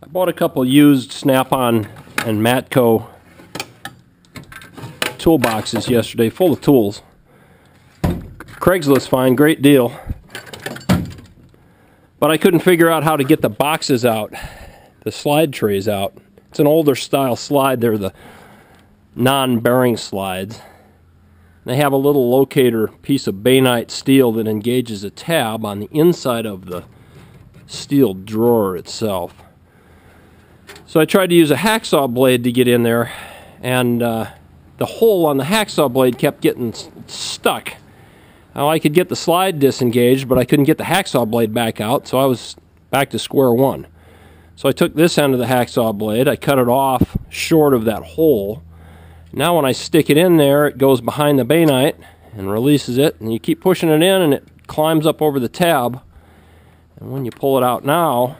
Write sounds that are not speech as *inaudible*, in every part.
I bought a couple used Snap-on and Matco toolboxes yesterday, full of tools. Craigslist find, great deal. But I couldn't figure out how to get the boxes out, the slide trays out. It's an older style slide. They're the non-bearing slides. They have a little locator piece of bainite steel that engages a tab on the inside of the steel drawer itself. So I tried to use a hacksaw blade to get in there, and uh, the hole on the hacksaw blade kept getting stuck. Now I could get the slide disengaged, but I couldn't get the hacksaw blade back out, so I was back to square one. So I took this end of the hacksaw blade, I cut it off short of that hole. Now when I stick it in there, it goes behind the bainite and releases it, and you keep pushing it in and it climbs up over the tab. And when you pull it out now,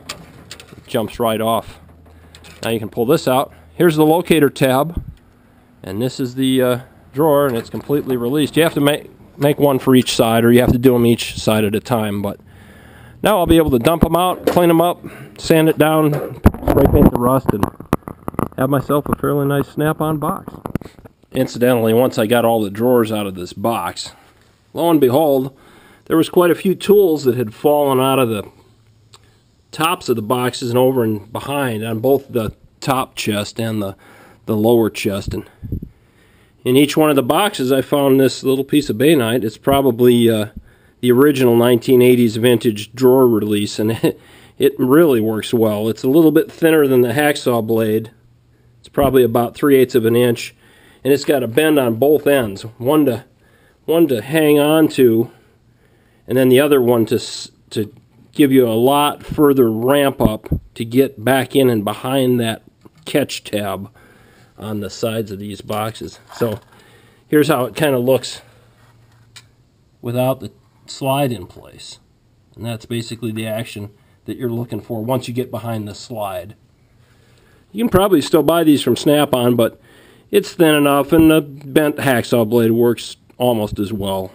it jumps right off. Now you can pull this out. Here's the locator tab, and this is the uh, drawer, and it's completely released. You have to make make one for each side, or you have to do them each side at a time. But now I'll be able to dump them out, clean them up, sand it down, spray paint the rust, and have myself a fairly nice snap-on box. Incidentally, once I got all the drawers out of this box, lo and behold, there was quite a few tools that had fallen out of the tops of the boxes and over and behind on both the top chest and the, the lower chest. And in each one of the boxes, I found this little piece of bainite. It's probably uh, the original 1980s vintage drawer release, and *laughs* it, it really works well. It's a little bit thinner than the hacksaw blade. It's probably about 3 eighths of an inch, and it's got a bend on both ends. One to, one to hang on to, and then the other one to, to give you a lot further ramp up to get back in and behind that catch tab on the sides of these boxes. So here's how it kind of looks without the slide in place. And that's basically the action that you're looking for once you get behind the slide. You can probably still buy these from Snap-on, but it's thin enough and the bent hacksaw blade works almost as well.